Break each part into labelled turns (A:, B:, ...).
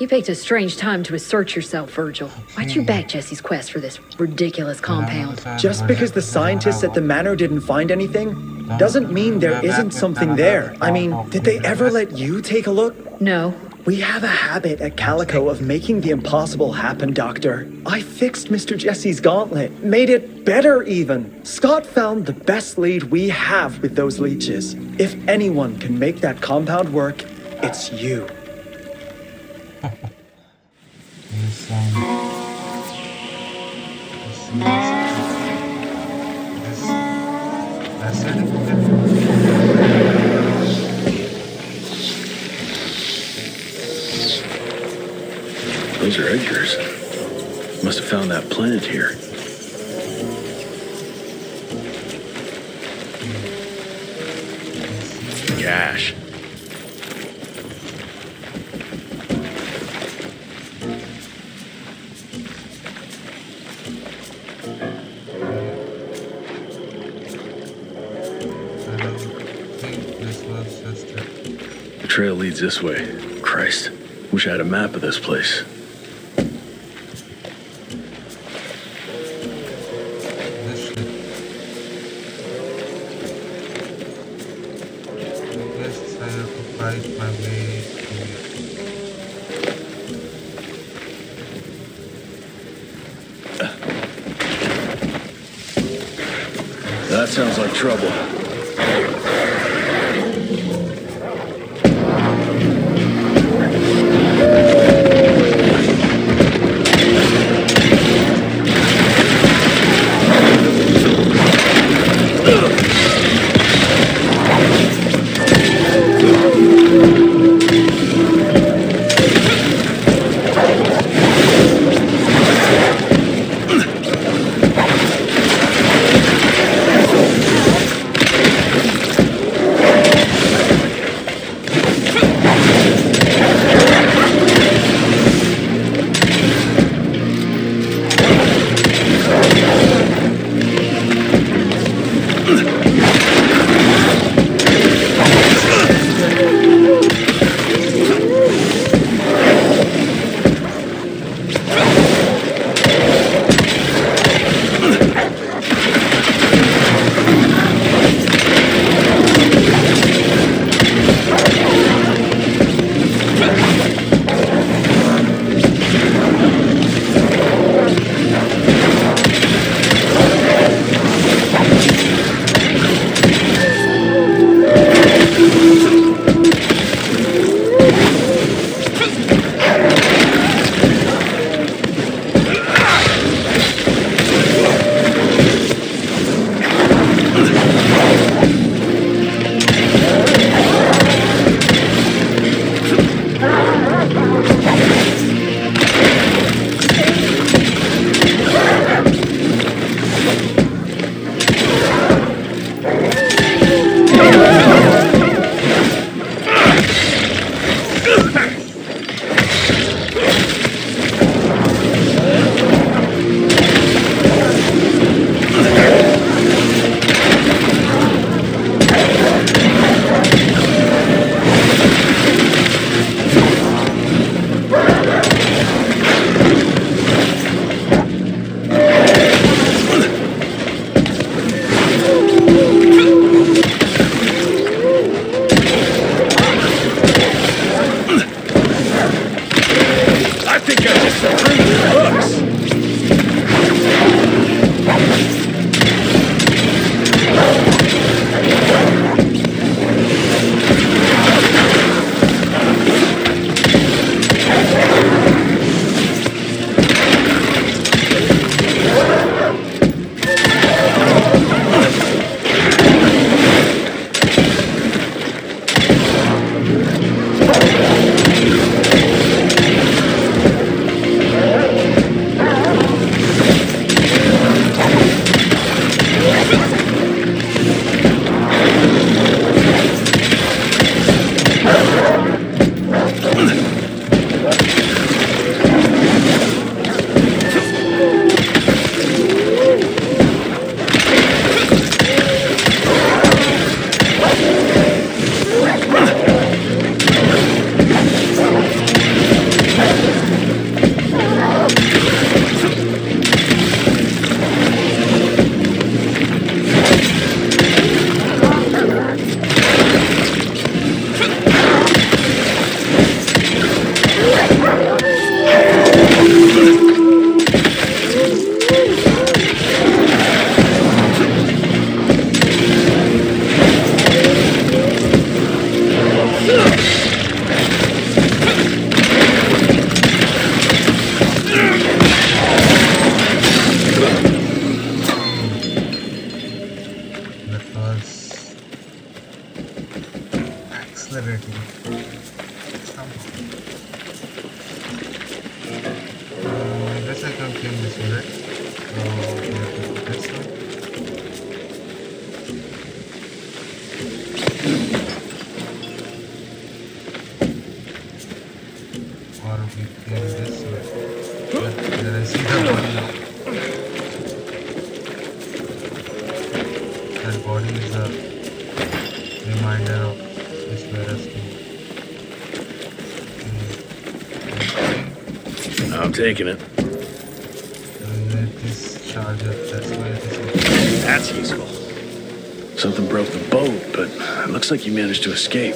A: You picked a strange time to assert yourself, Virgil. Why'd you back Jesse's quest for this ridiculous compound?
B: Just because the scientists at the manor didn't find anything doesn't mean there isn't something there. I mean, did they ever let you take a look?
A: No.
B: We have a habit at Calico of making the impossible happen, Doctor. I fixed Mr. Jesse's gauntlet, made it better even. Scott found the best lead we have with those leeches. If anyone can make that compound work, it's you.
C: Those are Edgar's. Must have found that plant here.
D: It.
C: The trail leads this way. Christ. Wish I had a map of this place.
D: ver
C: aqui. Taking it.
D: let this charge up. That's why this is
C: That's useful. Something broke the boat, but it looks like you managed to escape.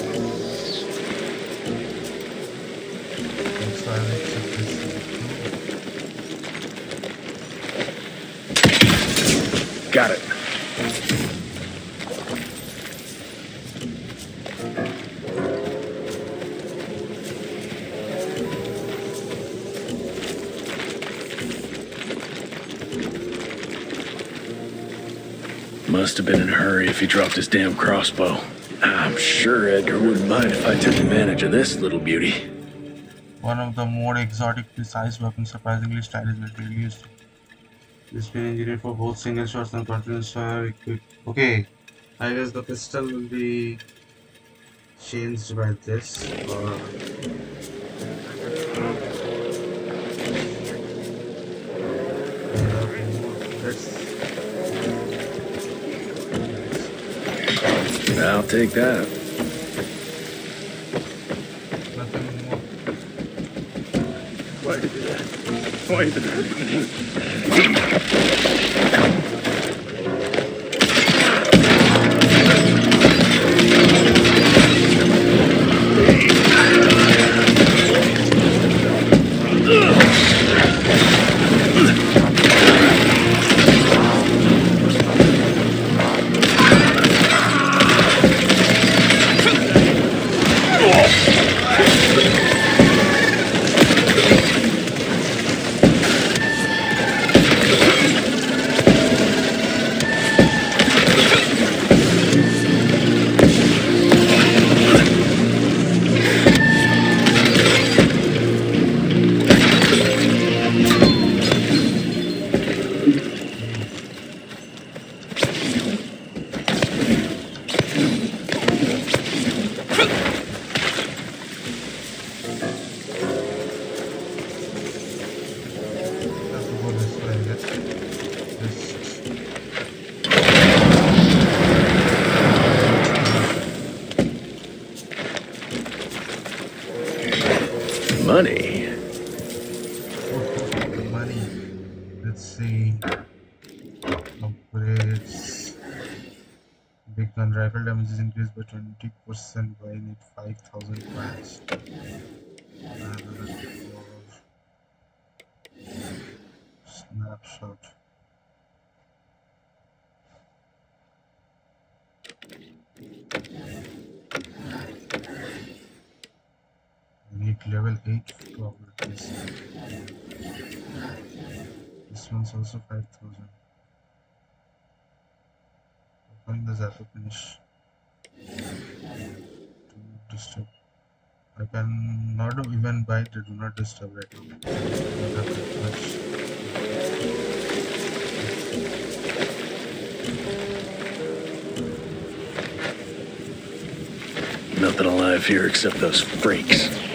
C: If he dropped his damn crossbow. I'm sure Edgar wouldn't mind if I took advantage of this little beauty.
D: One of the more exotic precise weapons, surprisingly stylish material used. It's been engineered for both single shots and continuous fire. Okay, I guess the pistol will be changed by this.
C: Take that. Why did that? Why did that?
D: Finish. Disturb. I can not even buy the do not disturb right.
C: Nothing alive here except those freaks.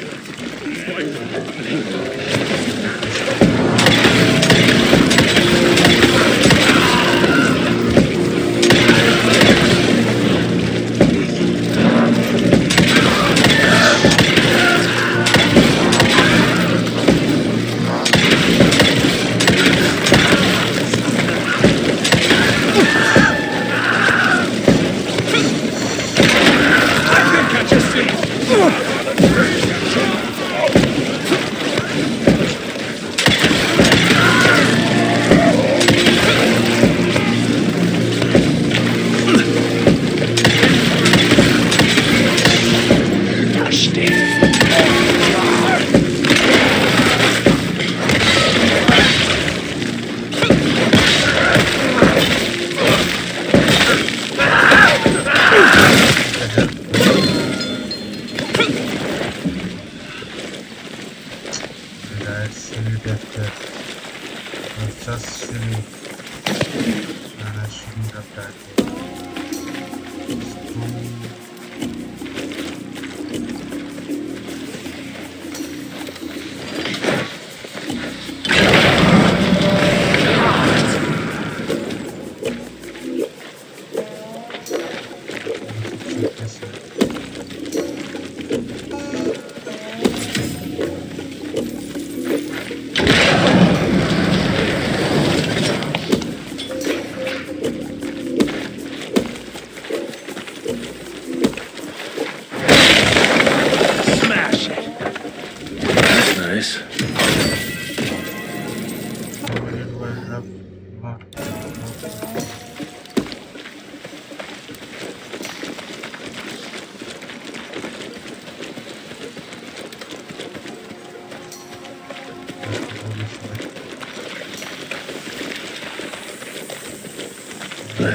C: Thank you.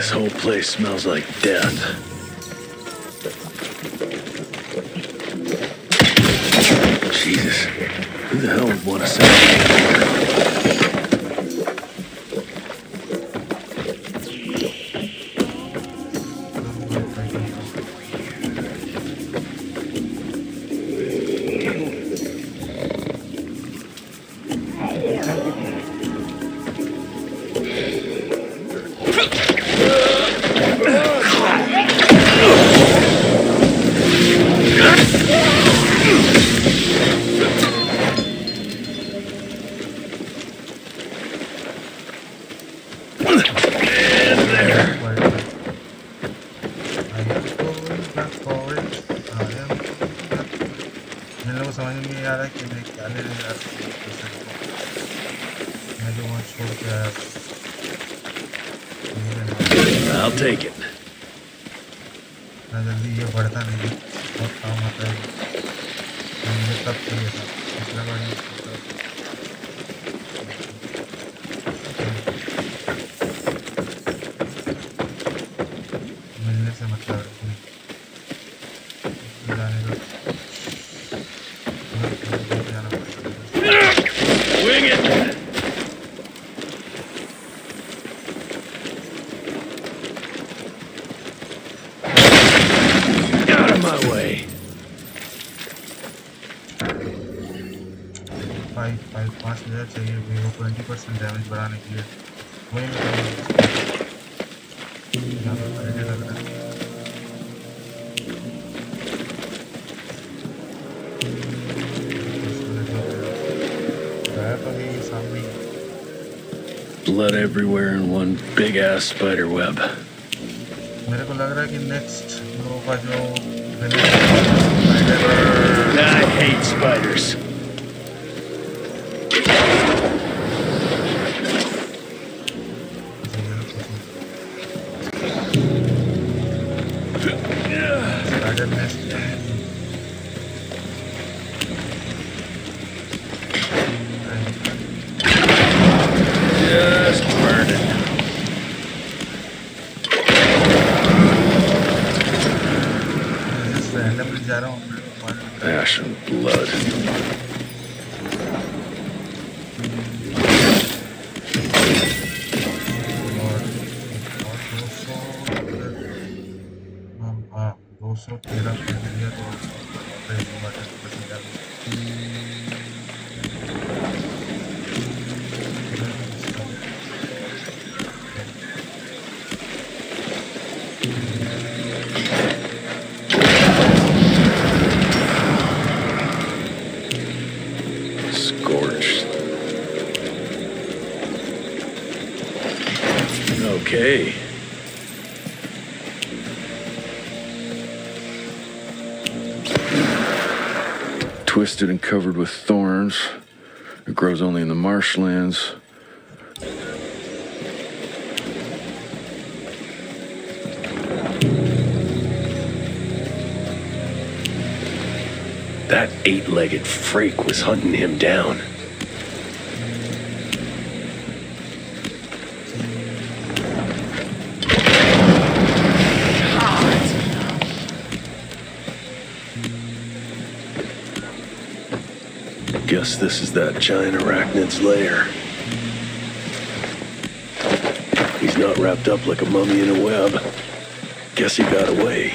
E: This whole place smells like death. Jesus, who the hell would want to
C: say 5000 चाहिए वो 20% damage बढ़ाने के लिए वही मैं करूंगा यहां पर मैंने लग रहा है
E: Blood everywhere in one big ass spider web. I hate spiders.
C: Twisted and covered with thorns. It grows only in the marshlands.
E: That eight legged freak was hunting him down. Guess this is that giant arachnid's lair. He's not wrapped up like a mummy in a web. Guess he got away.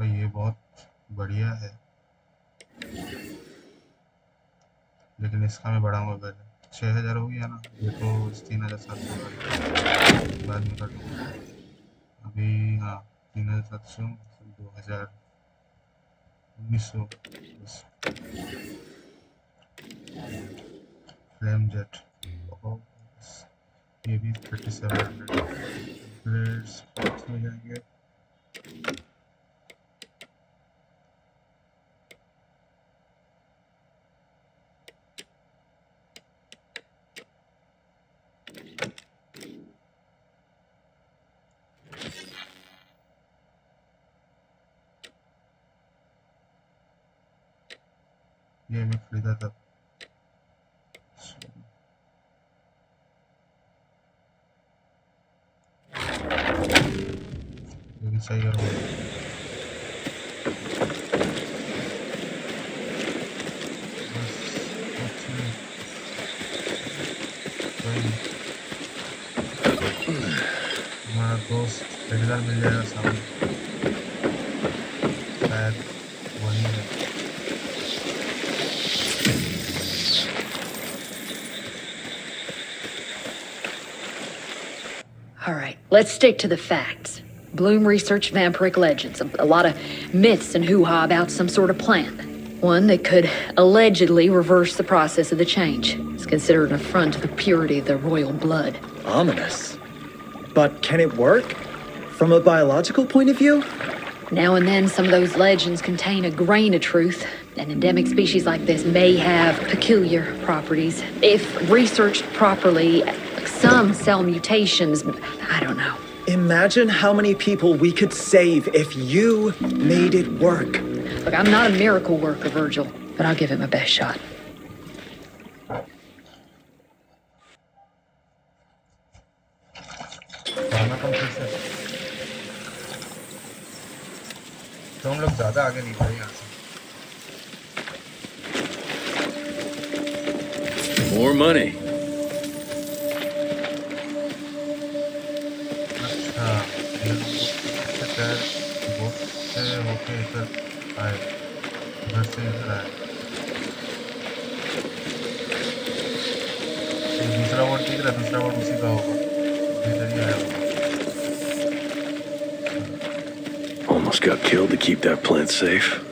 D: भाई,
C: ये बहुत बढ़िया है। लेकिन इसका मैं बढ़ाऊँगा पहले छः हज़ार हो गया ना, ये तो तीन हज़ार सात सौ बाद में कर अभी हाँ तीन हज़ार सात सौ, दो हज़ार उन्नीस सौ फ्लेम जेट ये भी थर्टी सेवन हंड्रेड हो जाएँगे split that up. So. Maybe say your Ghost, regular
A: millionaires are let's stick to the facts. Bloom researched vampiric legends, a, a lot of myths and hoo ha about some sort of plant. One that could allegedly reverse the process of the change. It's considered an affront to the purity of the royal blood.
B: Ominous. But can it work? From a biological point of view?
A: Now and then, some of those legends contain a grain of truth. An endemic species like this may have peculiar properties. If researched properly, some cell mutations, I don't know.
B: Imagine how many people we could save if you made it work.
A: Look, I'm not a miracle worker, Virgil, but I'll give it my best shot.
C: भागना कम फिर से तो हम लोग ज़्यादा आगे नहीं बढ़े यहाँ से
F: More money.
E: keep that plant safe,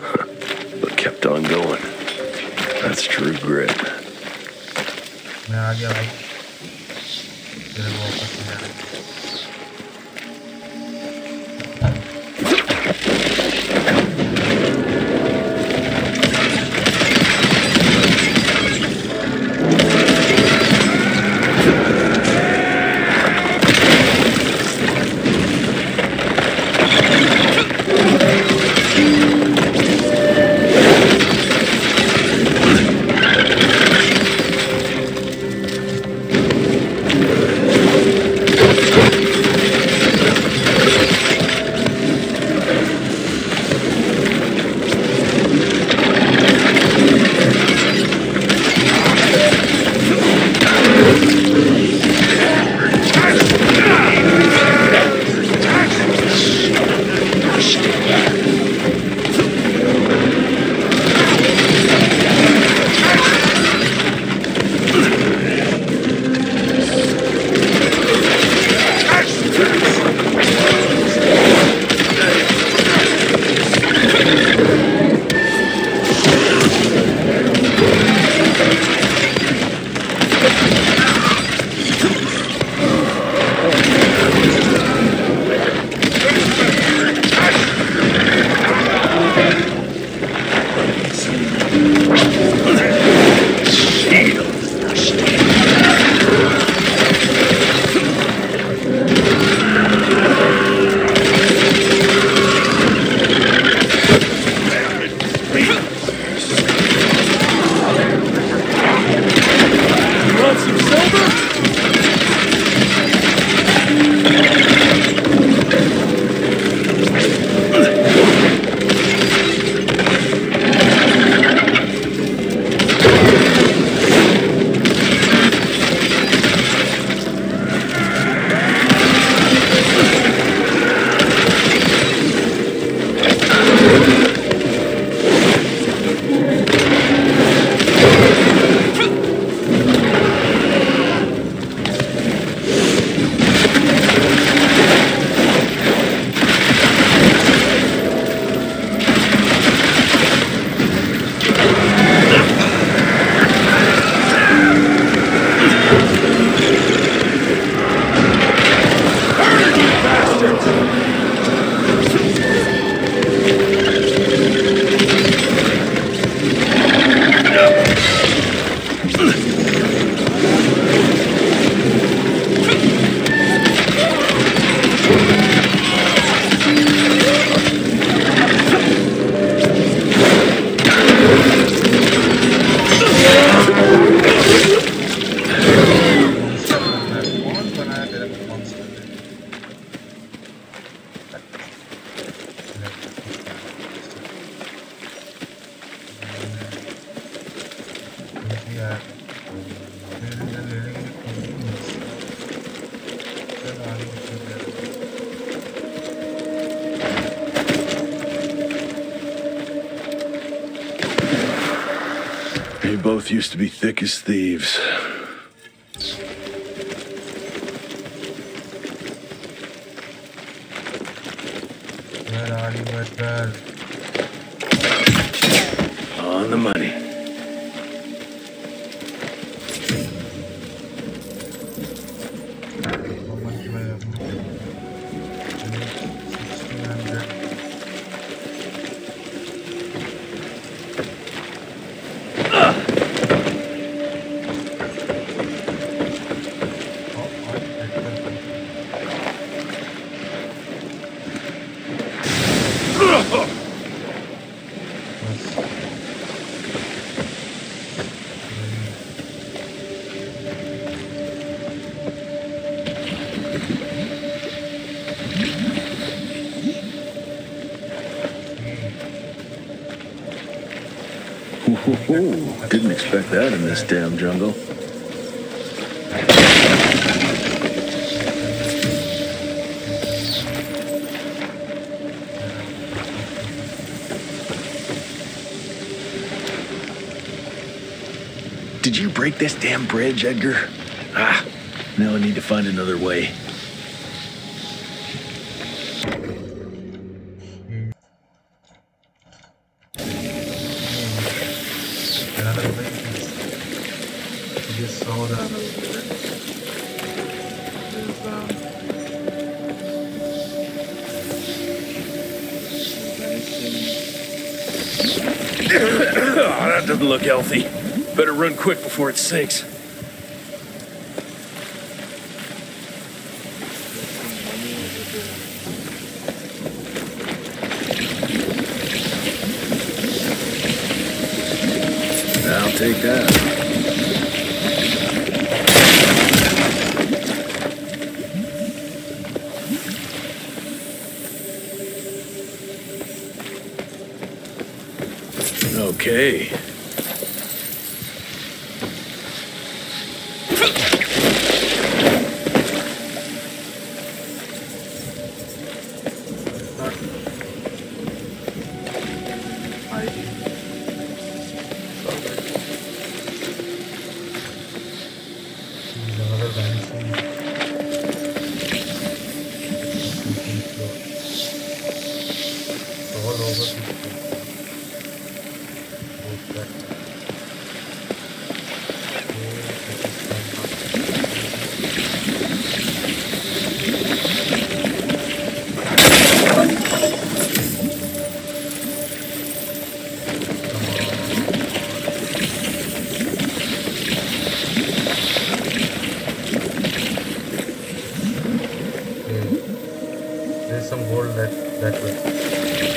E: but kept on going. That's true grit.
D: Now I
C: got like is the this damn jungle. Did you break this damn bridge, Edgar? Ah, now I need to find another way. quick before it sinks.
D: some gold that that way.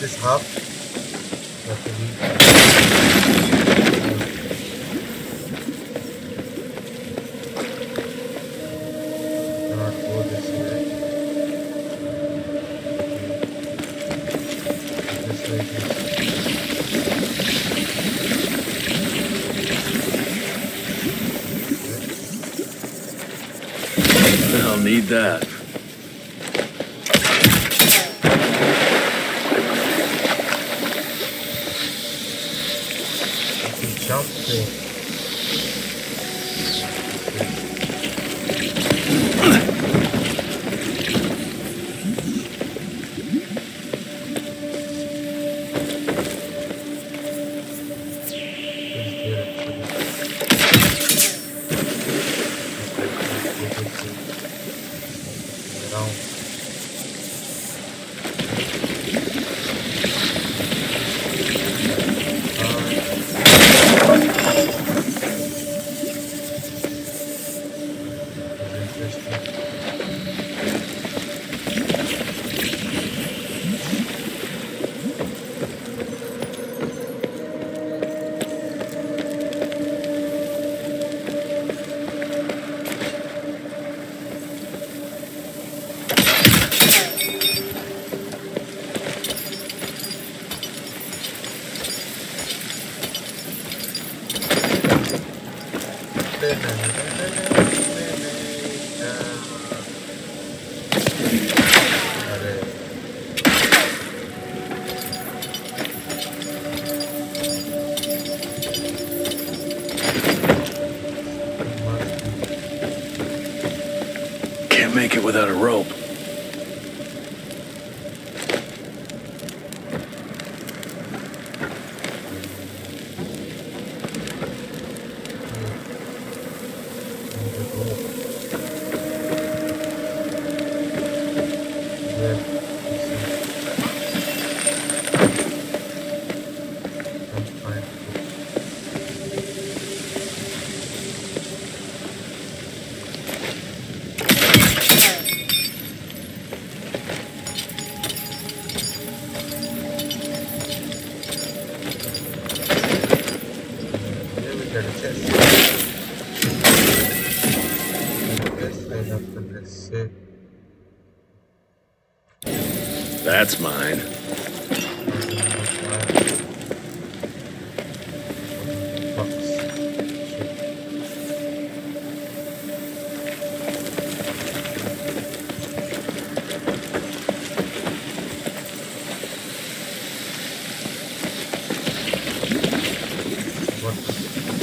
D: this half.
C: I'll need that. Thursday.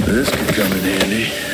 C: This could come in handy.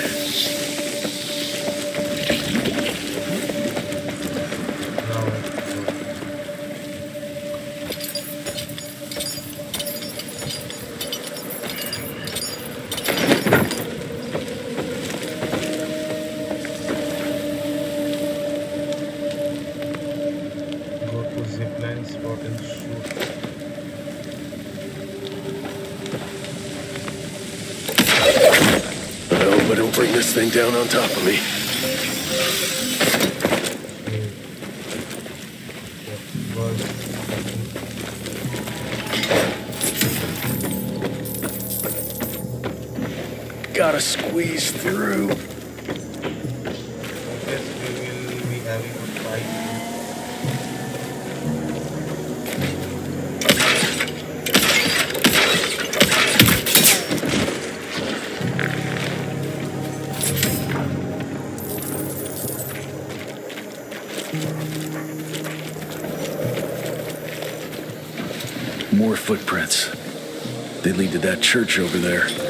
C: thing down on top of me. church over there.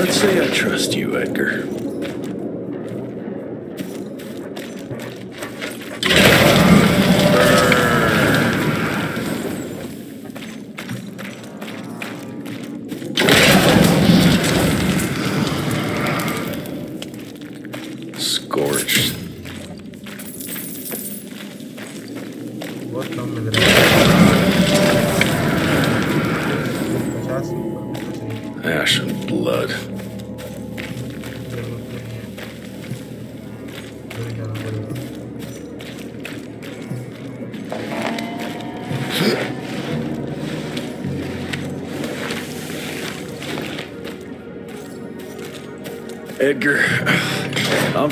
C: Let's say I trust you, Edgar.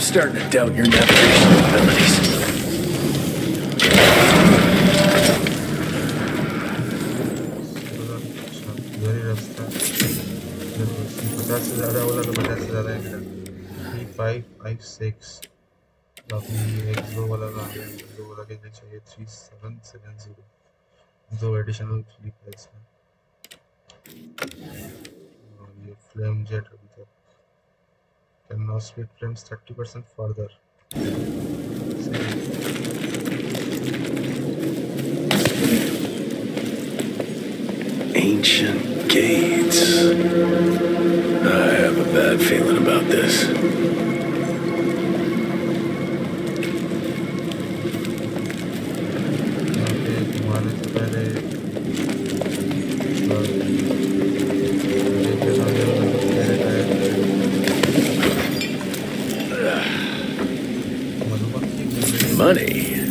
C: starting to doubt your navigation abilities.
D: additional three plates. Uh, flame jet then now split frames 30% further.
C: Ancient gates. I have a bad feeling about this. money.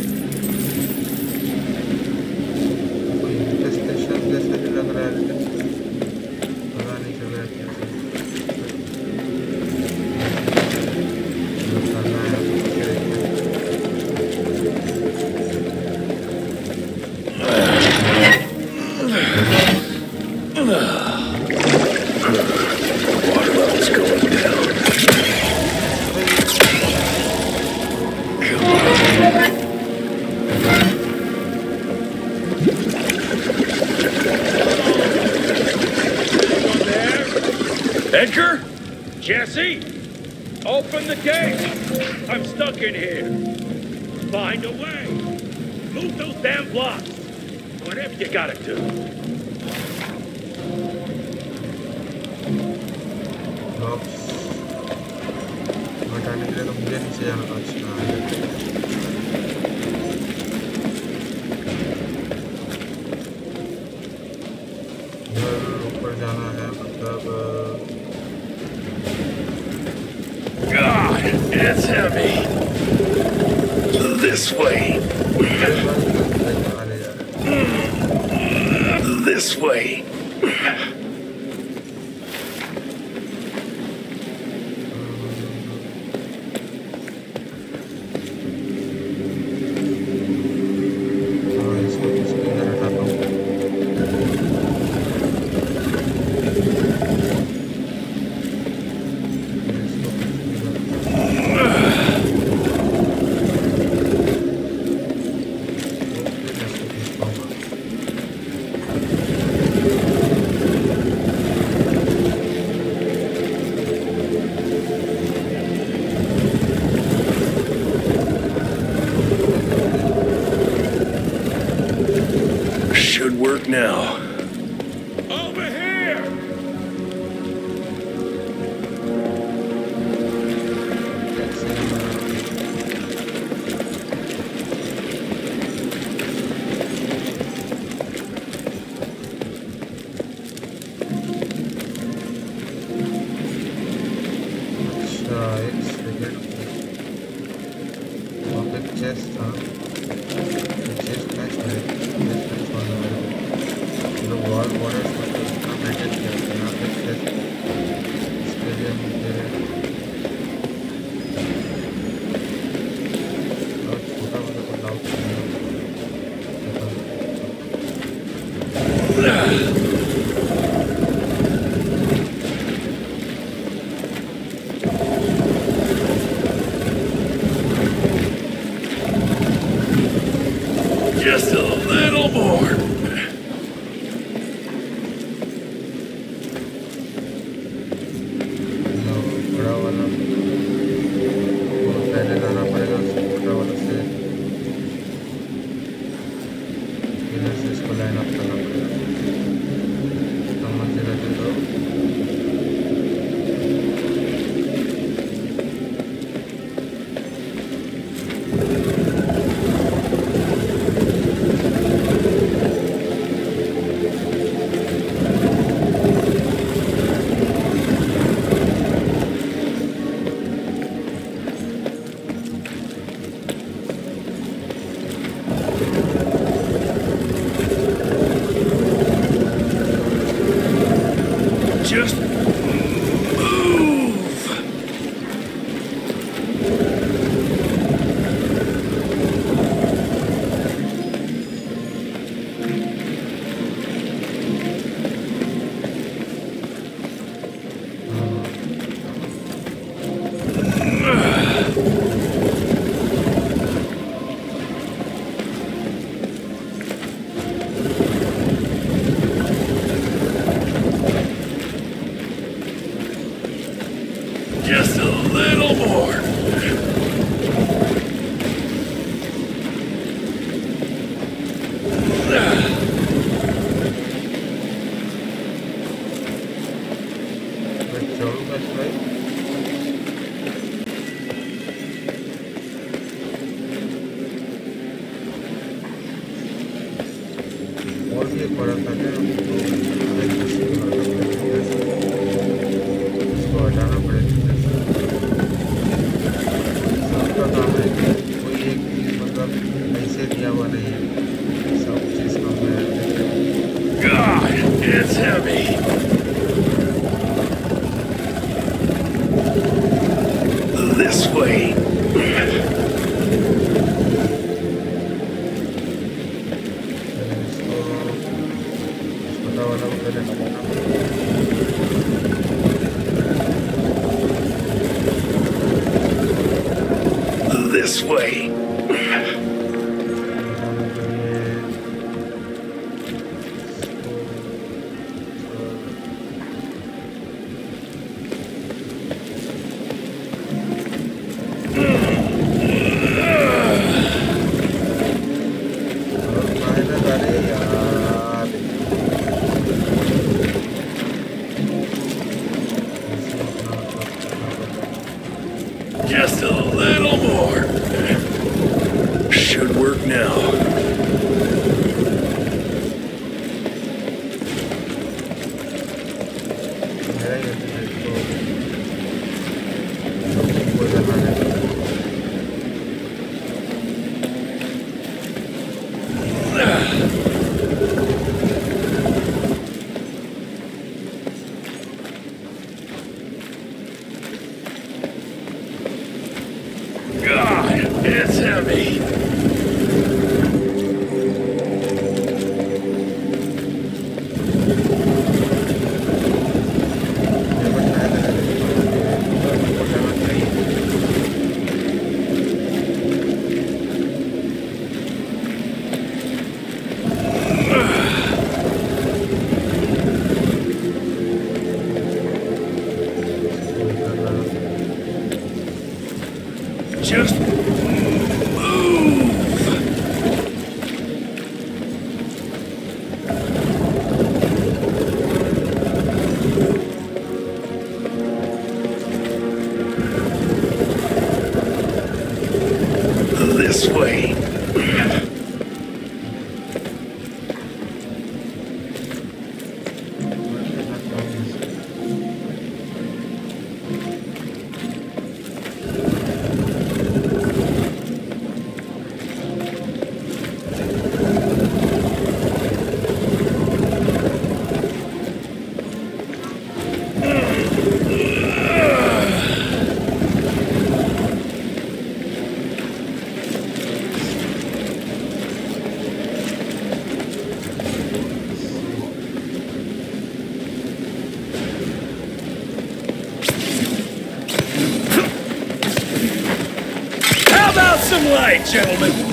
C: Light, gentlemen.